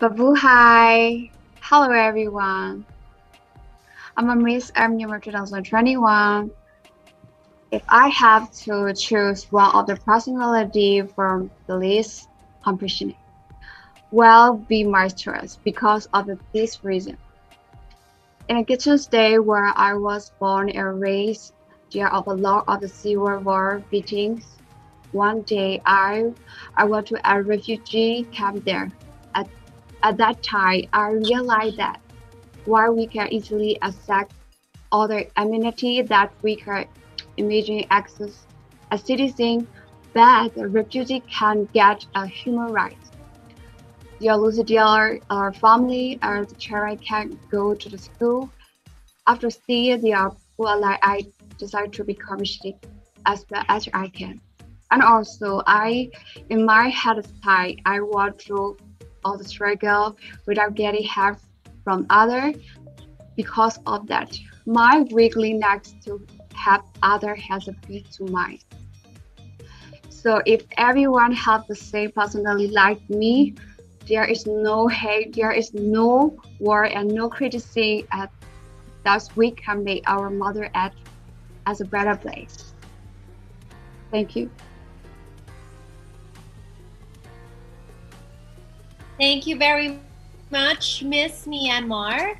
Babu, hi. Hello, everyone. I'm a Miss Earth Myanmar 2021. If I have to choose one of the personality from the list, compassionate will be my choice because of this reason. In a Kachin state where I was born and raised, there are a lot of the civil war beatings. One day, I I went to a refugee camp there. At, at that time, I realized that while we can easily accept other amenity that we can imagine access a citizen, but the refugee can get a human rights their Lucidia uh, family and the child can go to the school. After seeing their poor life, I decided to become sick as well as I can. And also, I, in my head style, I want to all the struggle without getting help from others. Because of that, my willingness to help others has a bit to much. So if everyone has the same personality like me, there is no hate, there is no war and no criticism at thus we can make our mother earth as a better place. Thank you. Thank you very much, Miss Myanmar.